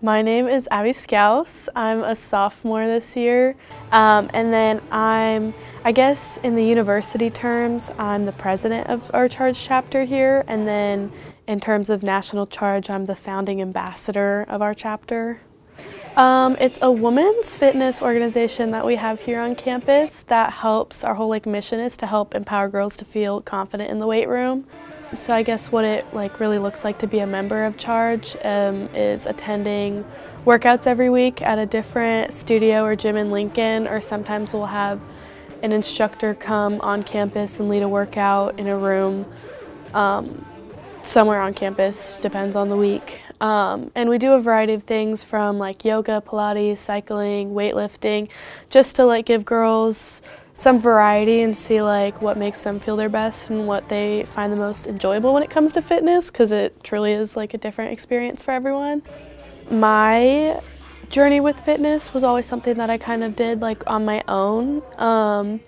My name is Abby Skouse. I'm a sophomore this year. Um, and then I'm, I guess in the university terms, I'm the president of our Chaarg chapter here. And then in terms of national Chaarg, I'm the founding ambassador of our chapter. Um, it's a women's fitness organization that we have here on campus that helps, our whole like mission is to help empower girls to feel confident in the weight room. So I guess what it like really looks like to be a member of Chaarg um, is attending workouts every week at a different studio or gym in Lincoln, or sometimes we'll have an instructor come on campus and lead a workout in a room um, somewhere on campus, depends on the week. Um, and we do a variety of things from like yoga, Pilates, cycling, weightlifting, just to like give girls some variety and see like what makes them feel their best and what they find the most enjoyable when it comes to fitness because it truly is like a different experience for everyone. My journey with fitness was always something that I kind of did like on my own. Um,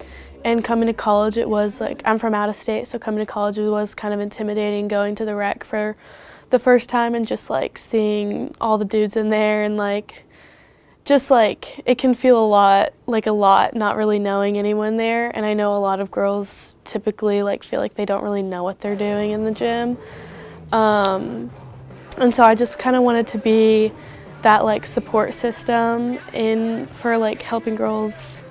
and coming to college it was like I'm from out of state so coming to college was kind of intimidating going to the rec for the first time and just like seeing all the dudes in there and like just like it can feel a lot like a lot not really knowing anyone there and i know a lot of girls typically like feel like they don't really know what they're doing in the gym. Um, and so i just kind of wanted to be that like support system in for like helping girls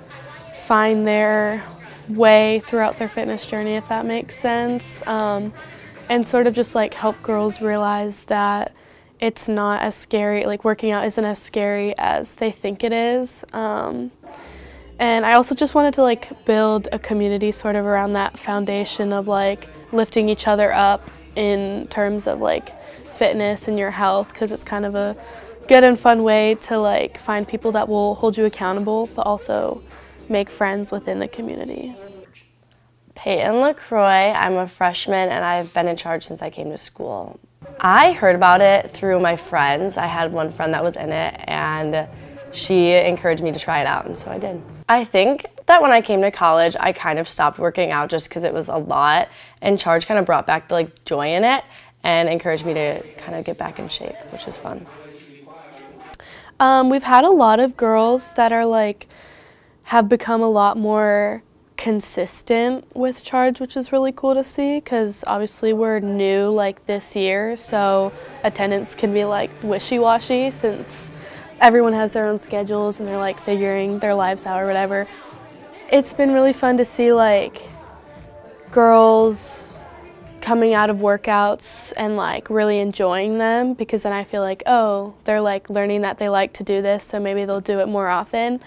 find their way throughout their fitness journey if that makes sense. Um, and sort of just like help girls realize that it's not as scary, like working out isn't as scary as they think it is. Um, and I also just wanted to like build a community sort of around that foundation of like lifting each other up in terms of like fitness and your health because it's kind of a good and fun way to like find people that will hold you accountable but also make friends within the community. Peyton LaCroix, I'm a freshman and I've been in Chaarg since I came to school. I heard about it through my friends. I had one friend that was in it and she encouraged me to try it out and so I did. I think that when I came to college, I kind of stopped working out just because it was a lot and Chaarg kind of brought back the like joy in it and encouraged me to kind of get back in shape, which is fun. Um, we've had a lot of girls that are like, have become a lot more consistent with Chaarg which is really cool to see because obviously we're new like this year so attendance can be like wishy-washy since everyone has their own schedules and they're like figuring their lives out or whatever. It's been really fun to see like girls coming out of workouts and like really enjoying them because then I feel like oh they're like learning that they like to do this so maybe they'll do it more often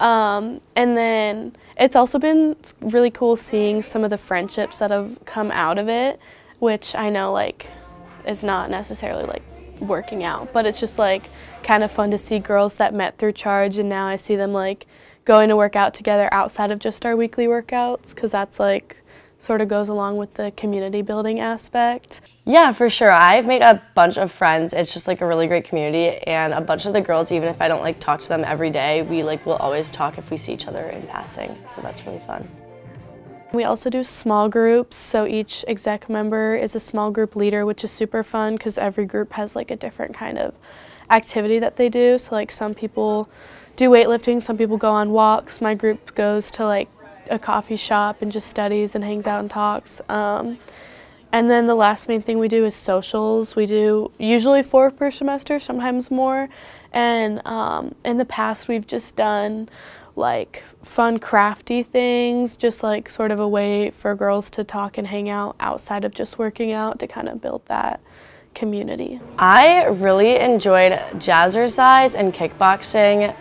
um, and then it's also been really cool seeing some of the friendships that have come out of it, which I know like is not necessarily like working out, but it's just like kind of fun to see girls that met through Chaarg and now I see them like going to work out together outside of just our weekly workouts because that's like sort of goes along with the community building aspect. Yeah, for sure. I've made a bunch of friends. It's just like a really great community and a bunch of the girls, even if I don't like talk to them every day, we like will always talk if we see each other in passing. So that's really fun. We also do small groups, so each exec member is a small group leader, which is super fun because every group has like a different kind of activity that they do. So like some people do weightlifting, some people go on walks. My group goes to like a coffee shop and just studies and hangs out and talks. Um, and then the last main thing we do is socials. We do usually four per semester, sometimes more. And um, in the past, we've just done like fun crafty things, just like sort of a way for girls to talk and hang out outside of just working out to kind of build that community. I really enjoyed jazzercise and kickboxing.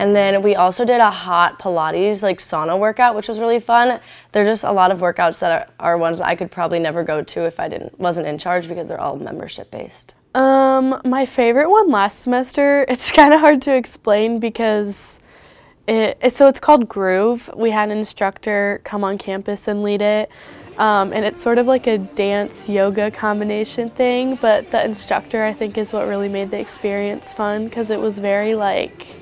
And then we also did a hot Pilates like sauna workout, which was really fun. There's just a lot of workouts that are, are ones that I could probably never go to if I didn't wasn't in Chaarg because they're all membership based. Um, my favorite one last semester, it's kind of hard to explain because it, it, so it's called Groove. We had an instructor come on campus and lead it. Um, and it's sort of like a dance yoga combination thing, but the instructor I think is what really made the experience fun because it was very like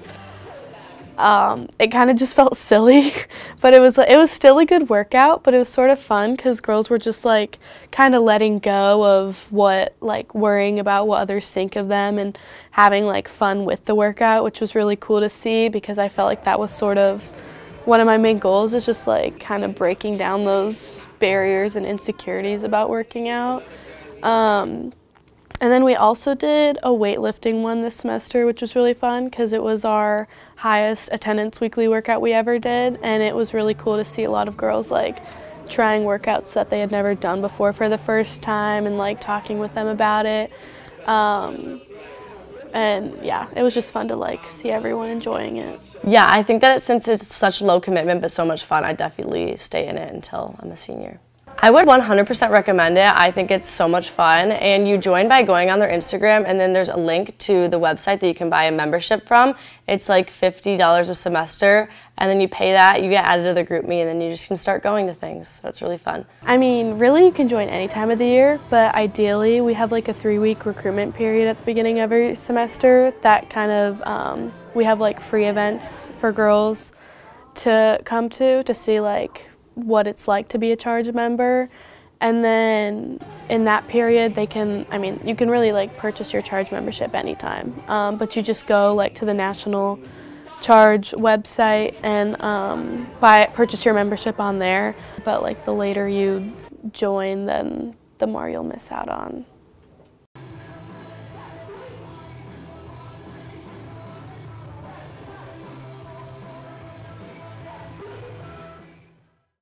um, it kind of just felt silly, but it was it was still a good workout. But it was sort of fun because girls were just like kind of letting go of what like worrying about what others think of them and having like fun with the workout, which was really cool to see because I felt like that was sort of one of my main goals is just like kind of breaking down those barriers and insecurities about working out. Um, and then we also did a weightlifting one this semester, which was really fun because it was our highest attendance weekly workout we ever did. And it was really cool to see a lot of girls like trying workouts that they had never done before for the first time and like talking with them about it. Um, and yeah, it was just fun to like see everyone enjoying it. Yeah, I think that since it's such low commitment but so much fun, I definitely stay in it until I'm a senior. I would 100% recommend it. I think it's so much fun. And you join by going on their Instagram, and then there's a link to the website that you can buy a membership from. It's like $50 a semester, and then you pay that, you get added to the GroupMe, and then you just can start going to things. So it's really fun. I mean, really, you can join any time of the year, but ideally, we have like a three week recruitment period at the beginning of every semester that kind of, um, we have like free events for girls to come to to see like what it's like to be a Chaarg member. And then in that period, they can, I mean, you can really like purchase your Chaarg membership anytime. Um, but you just go like to the national Chaarg website and um, buy purchase your membership on there. But like the later you join, then the more you'll miss out on